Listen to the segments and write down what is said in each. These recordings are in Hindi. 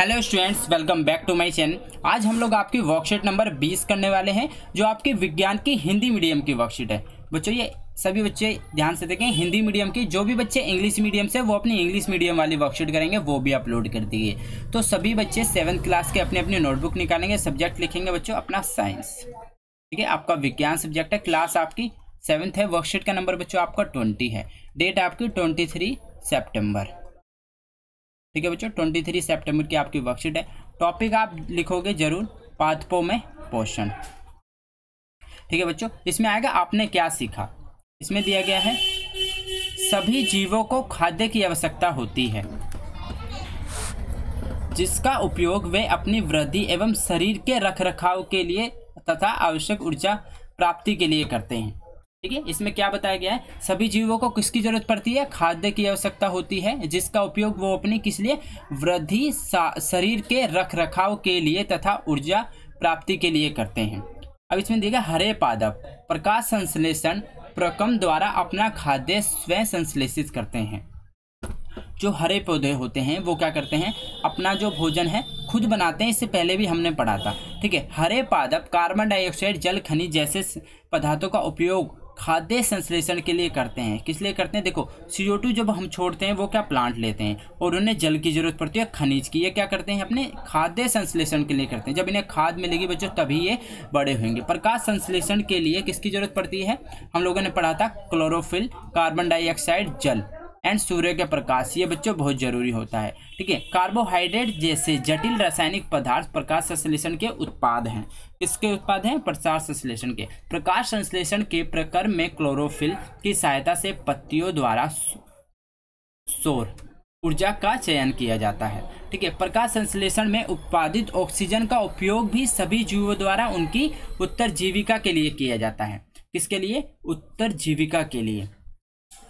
Hello students welcome back to my channel आज हम लोग आपकी वर्कशीट नंबर 20 करने वाले हैं, जो आपकी विज्ञान की हिंदी मीडियम की वर्कशीट है। बच्चों, ये सभी बच्चे ध्यान से देखें, हिंदी मीडियम की जो भी बच्चे इंग्लिश मीडियम से, वो अपनी इंग्लिश मीडियम वाली वर्कशीट करेंगे, वो भी अपलोड कर दिए। तो सभी बच्चे सेवन्थ क्लास के अपने अपने नोटबुक निकालेंगे सब्जेक्ट लिखेंगे बच्चों, अपना साइंस ठीक है, आपका विज्ञान सब्जेक्ट है क्लास आपकी सेवन्थ है वर्कशीट का नंबर बच्चों, आपका ट्वेंटी है। डेट आपकी ट्वेंटी थ्री सेप्टेम्बर ठीक है बच्चों? ट्वेंटी थ्री सेप्टेम्बर की आपकी वर्कशीट है। टॉपिक आप लिखोगे ज़रूर पादपों में पोषण ठीक है बच्चों? इसमें आएगा, आपने क्या सीखा? इसमें दिया गया है, सभी जीवों को खाद्य की आवश्यकता होती है, जिसका उपयोग वे अपनी वृद्धि एवं शरीर के रखरखाव के लिए तथा आवश्यक ऊर्जा प्राप्ति के लिए करते हैं। ठीक है? इसमें क्या बताया गया है? सभी जीवों को किसकी ज़रूरत पड़ती है? खाद्य की आवश्यकता होती है, जिसका उपयोग वो अपनी किस लिए? वृद्धि शरीर के रख रखाव के लिए तथा ऊर्जा प्राप्ति के लिए करते हैं। अब इसमें देखा हरे पादप। प्रकाश संश्लेषण प्रकम द्वारा अपना खाद्य स्वयं संश्लेषित करते हैं। जो हरे पौधे होते हैं, वो क्या करते हैं? अपना जो भोजन है, खुद बनाते हैं। इससे पहले भी हमने पढ़ा था। ठीक है? हरे पादप कार्बन डाइऑक्साइड, जल, खनिज जैसे पदार्थों का उपयोग खाद्य संश्लेषण के लिए करते हैं। किस लिए करते हैं? देखो CO2 जब हम छोड़ते हैं, वो क्या प्लांट लेते हैं? और उन्हें जल की ज़रूरत पड़ती है, खनिज की। ये क्या करते हैं अपने? खाद्य संश्लेषण के लिए करते हैं। जब इन्हें खाद मिलेगी बच्चों, तभी ये बड़े होंगे। प्रकाश संश्लेषण के लिए किसकी ज़रूरत पड़ती है? हम लोगों ने पढ़ा था क्लोरोफिल कार्बन डाइऑक्साइड जल। एंड सूर्य के प्रकाश, ये बच्चों बहुत ज़रूरी होता है। ठीक है, कार्बोहाइड्रेट जैसे जटिल रासायनिक पदार्थ प्रकाश संश्लेषण के उत्पाद हैं। किसके उत्पाद हैं? प्रसार संश्लेषण के। प्रकाश संश्लेषण के प्रक्रम में क्लोरोफिल की सहायता से पत्तियों द्वारा शोर ऊर्जा का चयन किया जाता है। ठीक है, प्रकाश संश्लेषण में उत्पादित ऑक्सीजन का उपयोग भी सभी जीवों द्वारा उनकी उत्तर जीविका के लिए किया जाता है। किसके लिए? उत्तर जीविका के लिए।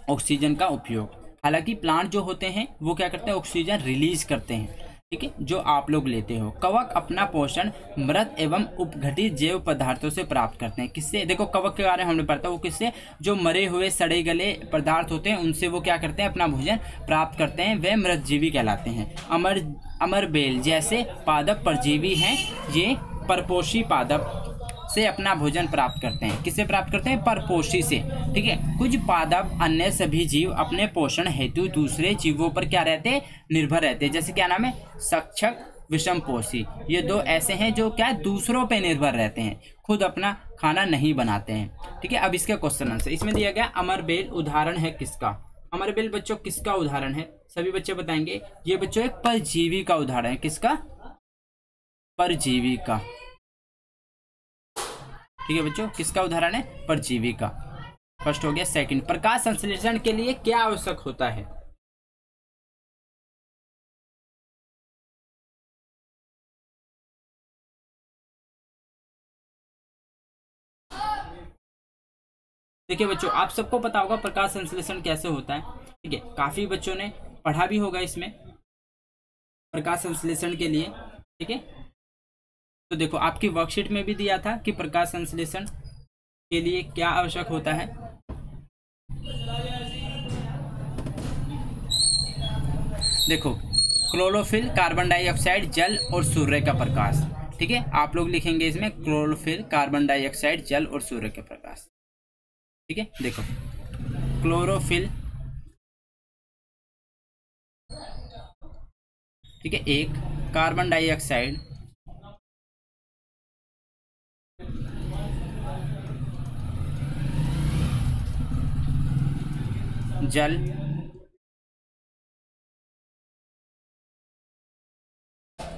ऑक्सीजन का उपयोग। हालाँकि प्लांट जो होते हैं, वो क्या करते हैं ऑक्सीजन रिलीज़ करते हैं, ठीक है? जो आप लोग लेते हो। कवक अपना पोषण मृत एवं उपघटित जैव पदार्थों से प्राप्त करते हैं। किससे? देखो, कवक के बारे में हमने पढ़ता वो किससे? जो मरे हुए सड़े गले पदार्थ होते हैं, उनसे वो क्या करते हैं, अपना भोजन प्राप्त करते हैं, वे मृतजीवी कहलाते हैं। अमर अमर बेल जैसे पादप परजीवी हैं, ये परपोषी पादप। से अपना भोजन प्राप्त करते हैं। किससे प्राप्त करते हैं? परपोषी से। ठीक है? कुछ पादप, अन्य सभी जीव अपने पोषण हेतु दूसरे जीवों पर क्या रहते हैं? निर्भर रहते हैं। जैसे क्या नाम है? सक्षक, विषम पोषी। ये दो ऐसे हैं जो क्या दूसरों पे निर्भर रहते हैं। खुद अपना खाना नहीं बनाते हैं। ठीक है? अब इसके क्वेश्चन आंसर इसमें दिया गया अमर बेल उदाहरण है किसका? अमर बेल बच्चों, किसका उदाहरण है? सभी बच्चे बताएँगे। ये बच्चों एक परजीवी का उदाहरण है। किसका? परजीवी का। ठीक है बच्चों? किसका उदाहरण है? परजीवी का। फ़र्स्ट हो गया सेकंड प्रकाश संश्लेषण के लिए क्या आवश्यक होता है? देखिए बच्चों, आप सबको पता होगा प्रकाश संश्लेषण कैसे होता है। ठीक है, काफ़ी बच्चों ने पढ़ा भी होगा इसमें। प्रकाश संश्लेषण के लिए, ठीक है? तो देखो, आपकी वर्कशीट में भी दिया था कि प्रकाश संश्लेषण के लिए क्या आवश्यक होता है। देखो क्लोरोफिल कार्बन डाइऑक्साइड जल और सूर्य का प्रकाश। ठीक है? आप लोग लिखेंगे इसमें क्लोरोफिल कार्बन डाइऑक्साइड जल और सूर्य का प्रकाश। ठीक है? देखो क्लोरोफिल ठीक है? एक कार्बन डाइऑक्साइड जल।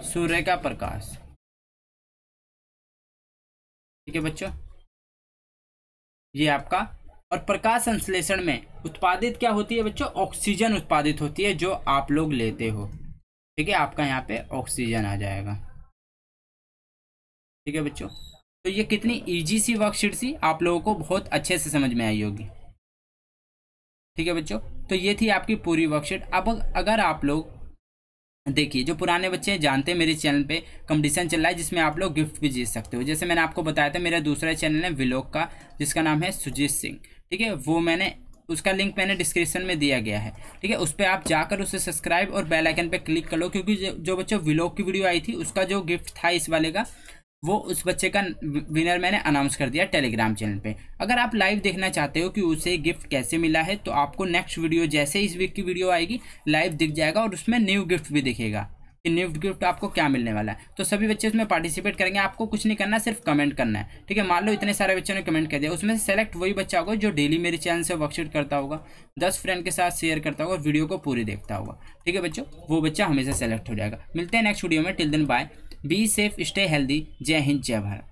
सूर्य का प्रकाश। ठीक है बच्चों? ये आपका। और प्रकाश संश्लेषण में उत्पादित क्या होती है बच्चों? ऑक्सीजन उत्पादित होती है, जो आप लोग लेते हो। ठीक है? आपका यहाँ पे ऑक्सीजन आ जाएगा। ठीक है बच्चों? तो ये कितनी इजी सी वर्कशीट सी आप लोगों को बहुत अच्छे से समझ में आई होगी। ठीक है बच्चों? तो ये थी आपकी पूरी वर्कशीट अब अगर आप लोग देखिए, जो पुराने बच्चे हैं, जानते हैं मेरे चैनल पे कंपटीशन चल रहा है, जिसमें आप लोग गिफ्ट भी जीत सकते हो। जैसे मैंने आपको बताया था, मेरा दूसरा चैनल है विलोक का, जिसका नाम है सुजीत सिंह। ठीक है? वो मैंने, उसका लिंक मैंने डिस्क्रिप्शन में दिया गया है। ठीक है? उस पर आप जाकर उसे सब्सक्राइब और बेल आइकन पे क्लिक कर लो, क्योंकि जो बच्चों विलोक की वीडियो आई थी, उसका जो गिफ्ट था इस वाले का वो उस बच्चे का विनर मैंने अनाउंस कर दिया टेलीग्राम चैनल पे। अगर आप लाइव देखना चाहते हो कि उसे गिफ्ट कैसे मिला है तो आपको नेक्स्ट वीडियो जैसे इस वीक की वीडियो आएगी लाइव दिख जाएगा और उसमें न्यू गिफ्ट भी दिखेगा कि न्यू गिफ्ट आपको क्या मिलने वाला है। तो सभी बच्चे उसमें पार्टिसिपेट करेंगे। आपको कुछ नहीं करना, सिर्फ़ कमेंट करना है। ठीक है, मान लो इतने सारे बच्चों ने कमेंट कर दिया। उसमें सेलेक्ट वही बच्चा होगा जो डेली मेरे चैनल से वर्कशीट करता होगा, दस फ्रेंड के साथ शेयर करता होगा वीडियो को पूरी देखता होगा। ठीक है बच्चों, वो बच्चा हमेशा सेलेक्ट हो जाएगा। मिलते हैं नेक्स्ट वीडियो में। Till then bye be safe stay healthy जय हिंद जय भारत